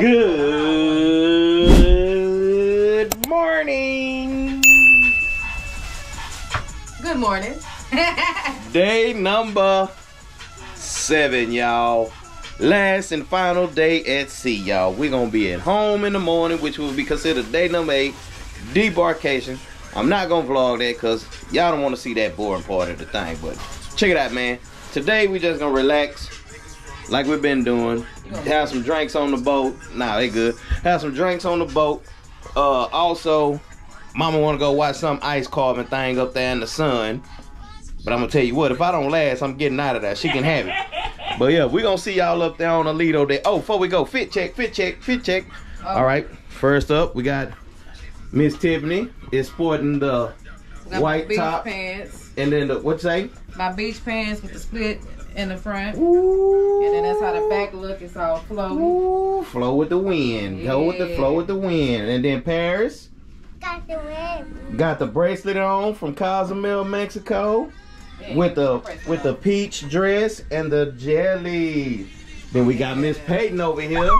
Good morning. Good morning. Day number seven, y'all. Last and final day at sea, y'all. We're gonna be at home in the morning, which will be considered day number eight, debarkation. I'm not gonna vlog that because y'all don't want to see that boring part of the thing, but check it out, man. Today we just gonna relax like we've been doing. Have some drinks on the boat. Nah, they good. Have some drinks on the boat. Uh, also, Mama want to go watch some ice carving thing up there in the sun. But I'm gonna tell you what, if I don't last, I'm getting out of there. She can have it. But yeah, we gonna see y'all up there on the Lido Day. Oh, before we go, fit check, fit check, fit check. All right, first up, we got Miss Tiffany is sporting the white top, pants. and then the what you say? My beach pants with the split in the front. Ooh. And then that's how the back look. It's all flowy. Ooh, flow with the wind. Go with the flow with the wind. And then Paris Got the red. got the bracelet on from Cozumel, Mexico, Yeah, with the bracelet with the peach dress and the jelly. Then we got Miss Peyton over here.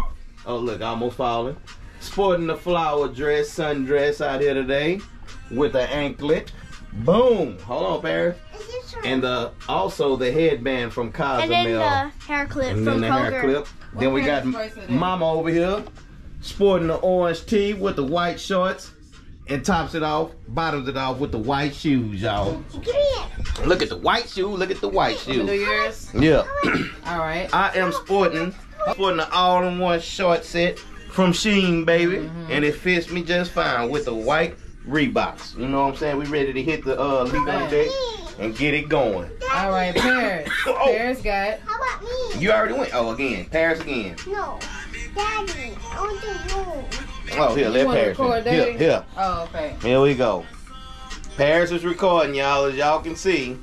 Oh look, almost falling. Sporting the flower dress, sundress out here today with the anklet. Boom. Hold on, Paris. Is this her? And the also the headband from Cozumel. And then the hair clip And then from the hair Kroger. clip. Then we got Paris bracelet is? Mama over here, sporting the orange tee with the white shorts, and tops it off, bottoms it off with the white shoes, y'all. Give me it. Look at the white shoe. Look at the white shoe. New shoe. Year's. Yeah, All right. I am sporting sporting the all-in-one short set from Shein, baby, Mm-hmm. and it fits me just fine with the white Reeboks. You know what I'm saying? We ready to hit the uh Lido deck and get it going. All right. Paris. Oh. Paris got. How about me? You already went. Oh, again, Paris again. No. Daddy, I want to know. Oh, here, let wanna Paris. record. Here, here. Oh, okay. Here we go. Paris is recording, y'all. As y'all can see,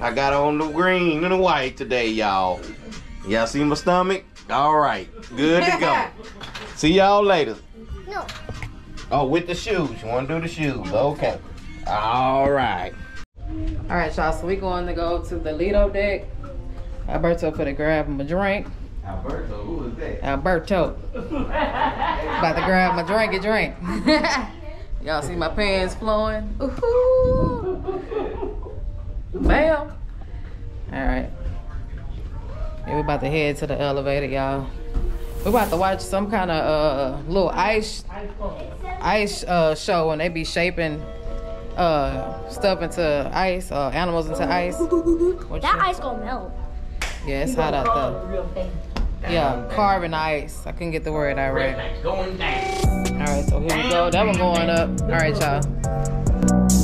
I got on the green and the white today, y'all. Y'all see my stomach? All right, good to go. see y'all later. No. Oh, with the shoes. You want to do the shoes? Okay. All right. All right, y'all. So we going to go to the Lido deck. Alberto for to grab him a drink. Alberto, who is that? Alberto. About to grab my drink and drink. Y'all see my pants flowing? Ooh. Bam. All right. Yeah, we about to head to the elevator, y'all. We about to watch some kind of uh little ice ice uh show when they be shaping uh stuff into ice, uh animals into ice. What That you- ice gonna melt. Yeah, it's hot out there. Yeah, carving ice. I couldn't get the word out right. Going down. All right, so here we go. That one going up. All right, y'all.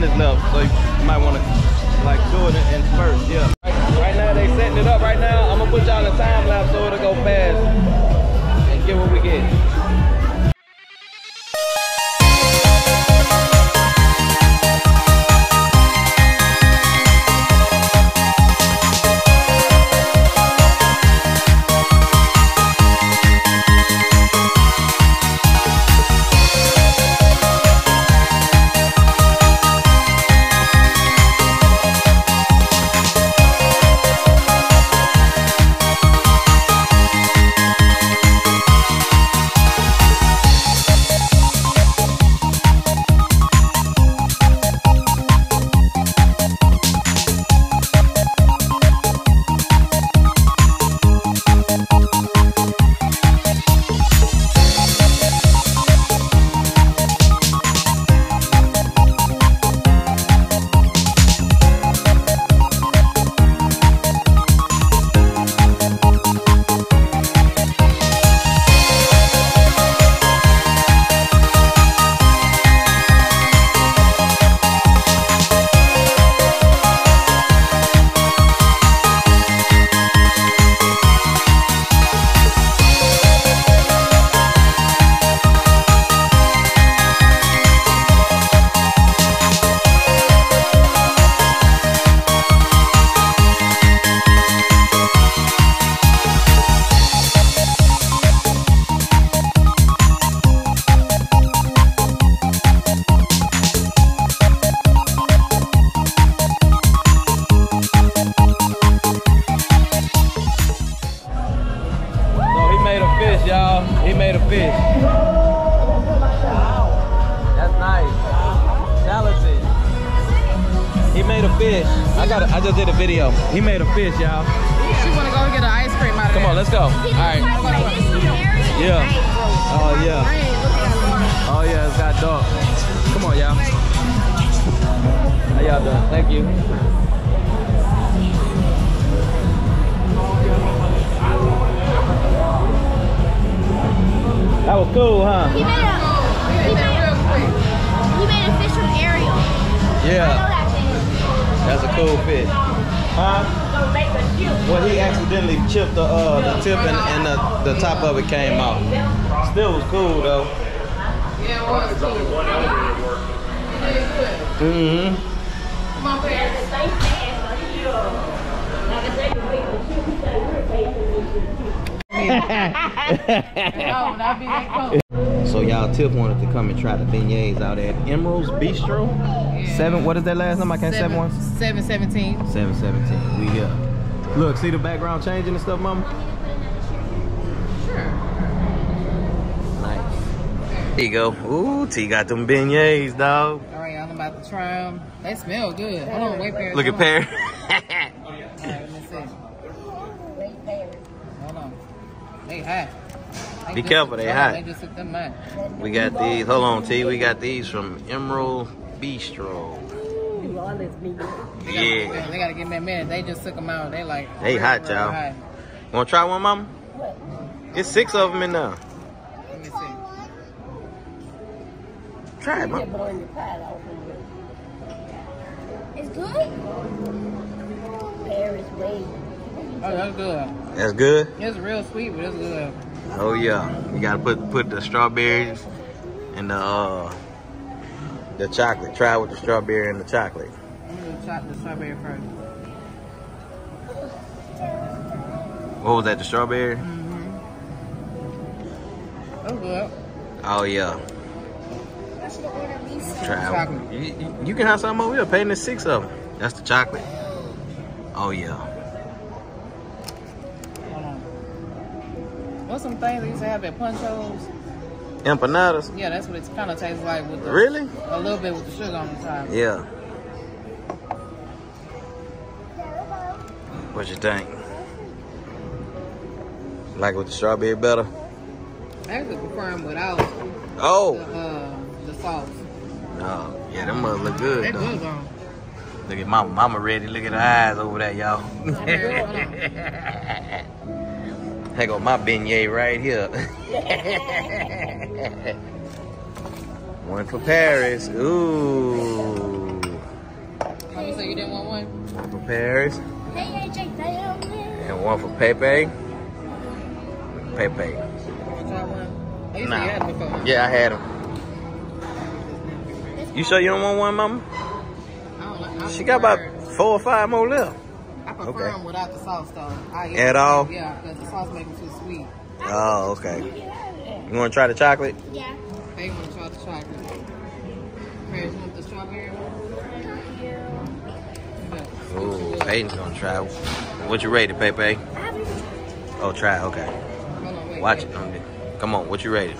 Minutes left, video. He made a fish, y'all. She wanna go get an ice cream out of Come there. on, let's go. All right. Yeah. Oh yeah. Oh yeah, it's got dark. Come on, y'all. How y'all doing? Thank you. That was cool, huh? He made a he made, Real quick. he made a fish from Ariel. I know Yeah, that fish. that's a cool fish. Huh? Well, he accidentally chipped the uh the tip and, and the, the top of it came out. Still was cool though. Yeah, it was cool. You did good. Come on, Paris. That'd be that cool. So y'all Tiff wanted to come and try the beignets out at Emeril's Bistro. Yeah. Seven. What is that last number? I can't seven one. Seven seventeen. Seven seventeen. We here. Look, see the background changing and stuff, mama. Sure. Nice. There you go. Ooh, T got them beignets, dog. All right. I'm about to try them. They smell good. Hold on, wait, Paris. Look at hold on. Pear. All right, let me see. Hold on. They hot. They Be careful, they hold hot. They just took them out. we got these. Hold on, T. We got these from Emeril Bistro. Yeah. Yeah, they gotta give me a minute. They just took them out. They like. They real, hot, y'all. hot. Wanna try one, mama? It's six of them in there. Let me see. Try it, mama. It's good. Pear is way. Oh, that's good. That's good. It's real sweet, but it's good. Oh yeah, you gotta put put the strawberries and the uh, the chocolate. Try with the strawberry and the chocolate. I'm gonna chop the strawberry first. What was that? The strawberry? Mm-hmm. That's good. Oh yeah. I should have ordered these. Try. Chocolate. You, you- you can have some over here. Paying the six of them. That's the chocolate. Oh yeah. Hold on. What's some things they used to have at Punch Holes? Empanadas. Yeah, that's what it kind of tastes like with the Really? a little bit with the sugar on the side. Yeah. What you think? Like with the strawberry better? I actually prefer them without the Oh. uh, the sauce. No. Yeah, them must look good They're though. good though. Look at mama. Mama ready. Look at her eyes over there, y'all. Here go my beignet right here. one for Paris. Ooh. Oh, you say you didn't want one? One for Paris. Hey, AJ, down there. And one for Pepe. Pepe. You try one? You Nah. had. Yeah, I had them. You sure you don't want one, mama? I like, I She got about four or five more left. I prefer okay. them without the sauce though. I eat At them. all? Yeah, because the sauce makes them too sweet. Oh, okay. You want to try the chocolate? Yeah. They want to try the chocolate. Paris, want the strawberry one? Yeah. Ooh, Peyton's gonna try. What you rated, Pepe? I haven't tried Oh, try. Okay. Hold on, wait. Watch wait. it. Um, Come on. What you rated?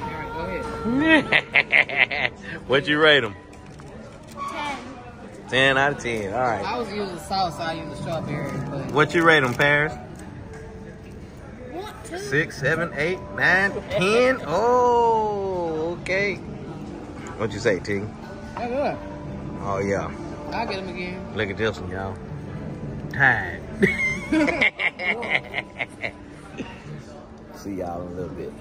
All right, go ahead. what you rate them? 10. 10 out of 10. All right. I was using sauce, so I use the strawberry, but What you rate them, Paris? Want? Six, seven, eight, nine, ten. Oh, okay. What you say, T? they're good. Oh, yeah. I'll get them again. Look at this one, y'all. Time. See y'all in a little bit.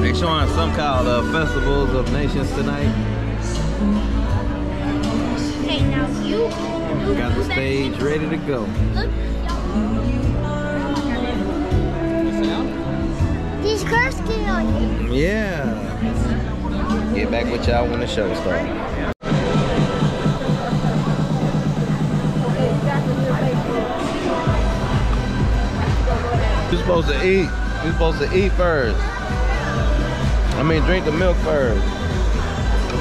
They're showing some kind of uh, festivals of nations tonight. Okay, now you. We got the stage ready to go. Look, These curves get on you. Yeah. Get back with y'all when the show starts. You're supposed to eat. You're supposed to eat first. I mean, drink the milk first.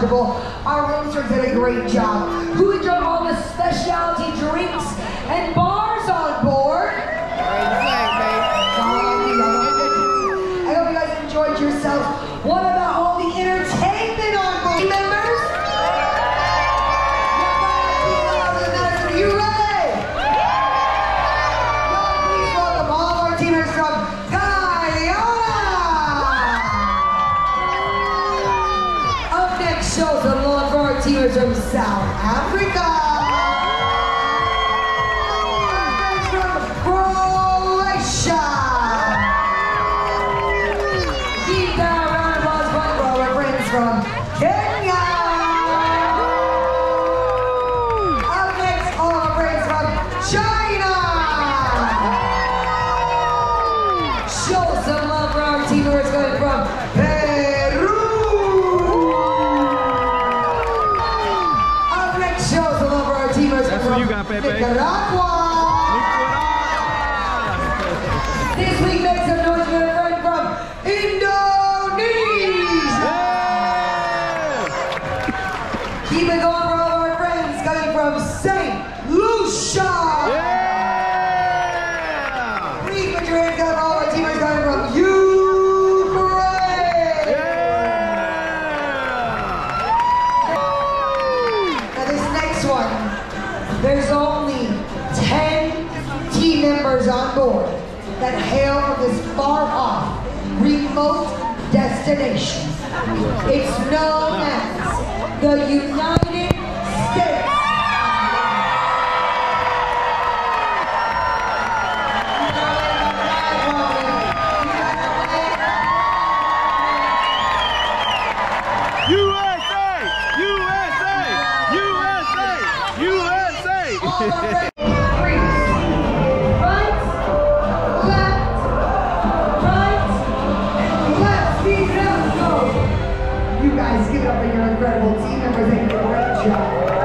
comfortable. Our room servers did a great job. Nicaragua. give it up for your incredible team members and your great job.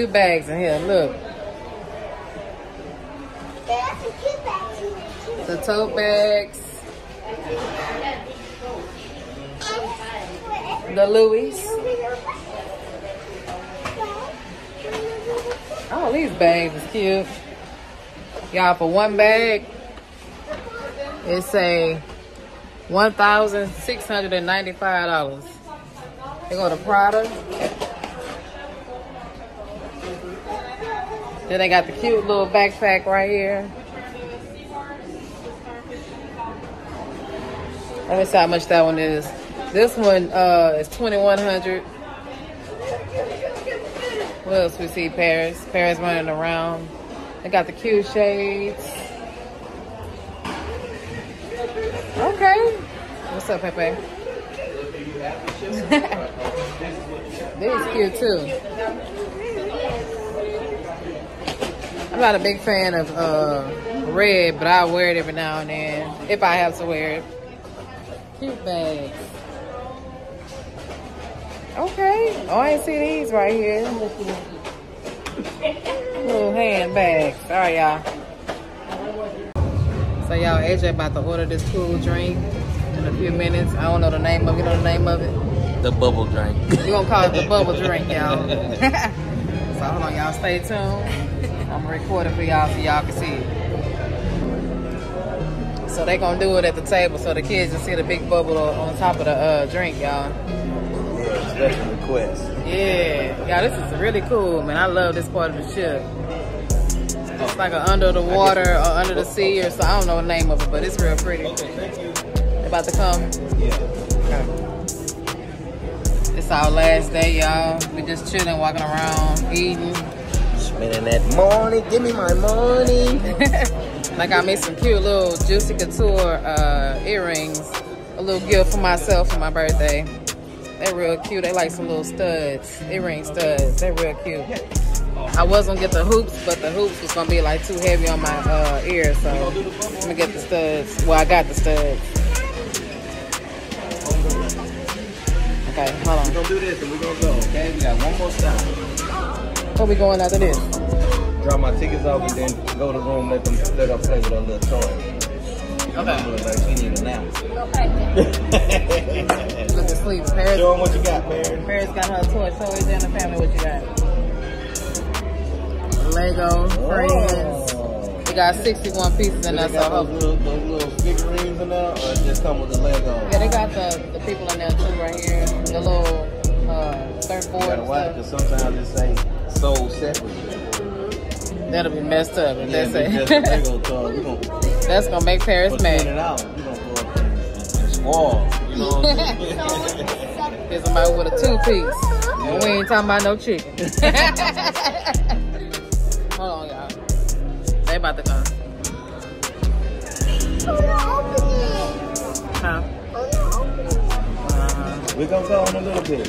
Cute bags in here. Look, the tote bags, the Louis. Oh, these bags is cute. Y'all, for one bag, it's a one thousand six hundred and ninety-five dollars. They go to Prada. Then they got the cute little backpack right here. Let me see how much that one is. This one uh, is twenty one hundred. What else we see? Paris. Paris running around. They got the cute shades. Okay. What's up, Pepe? These cute too. I'm not a big fan of uh, red, but I wear it every now and then if I have to wear it. Cute bags. Okay. Oh, I ain't see these right here. Little handbags. All right, y'all. So y'all, AJ about to order this cool drink in a few minutes. I don't know the name of it. You know the name of it? The bubble drink. We're gonna call it the bubble drink, y'all. so hold on, y'all stay tuned. I'm gonna record it for y'all so y'all can see it. So they gonna do it at the table so the kids can see the big bubble on top of the uh, drink, y'all. Yeah, special request. Yeah, yeah, this is really cool, man. I love this part of the ship. It's like a under the water or under the sea or so. I don't know the name of it, but it's real pretty. thank They about to come. Yeah. It's our last day, y'all. We just chilling, walking around, eating. Spending that money. Give me my money. like I made some cute little Juicy Couture uh, earrings. A little gift for myself for my birthday. They're real cute. They like some little studs, earring studs. They're real cute. I was gonna get the hoops, but the hoops was gonna be like too heavy on my uh, ear, so I'm gonna get the studs. Well, I got the studs. Okay, hold on. We're gonna do this and we're gonna go, okay? We got one more stop. Where we going after this? Drop my tickets off and then go to the room, let them let her play with her little toy. Okay. Look like she need a nap. Look at sleep. Paris, Show them what you got, man. Paris got her toy. Show her and the family what you got. Lego, friends. Oh. We got 61 pieces in Do there, so those hopefully. little, those little figurines in there, or it just come with the Lego? Yeah, they got the, the people in there too right here. The little uh, You surfboard gotta watch, because sometimes it say sold separately. That'll be messed up if Yeah, they if it's say. just a Lego toy. We gonna That's gonna make Paris put twenty mad. dollars. We gonna go up and, and squall. You know what I'm saying? Here's somebody with a two piece. And we ain't talking about no chicken. Hold on, y'all. They about to come. Uh-huh. we gonna go in a little bit.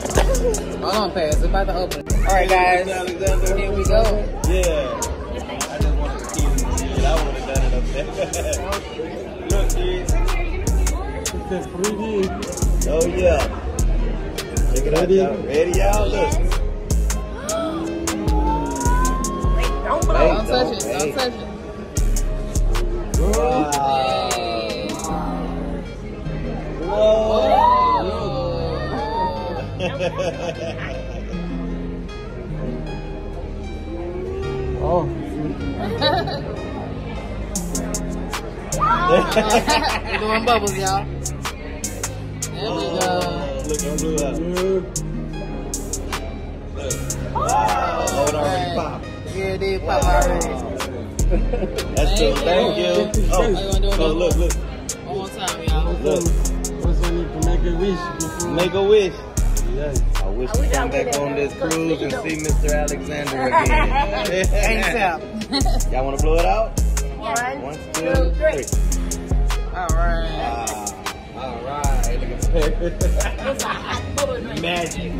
Hold on, Paris. It's about to open. All right, guys. Here we go. Yeah. I just wanted to keep it in I would have done it up there. Look, dude. It's 3D. Oh, yeah. Check it out, Ready? y'all. Ready, y'all? Look. Don't touch it. Don't touch it. Wow. Oh, We're doing bubbles, y'all. There we go. Look, I'm blue out. good. Wow. Oh, it already popped. Yeah, it did pop already. That's Thank good. Thank you. you. Oh, you Oh, look, look, One more time, y'all. look. I need to make a wish. Make a wish. Yes. I wish to come back on this cruise and see Mr. Alexander again. ASAP. Y'all want to blow it out? One, One, two, three. All right. Ah, all right. Look at that. Magic.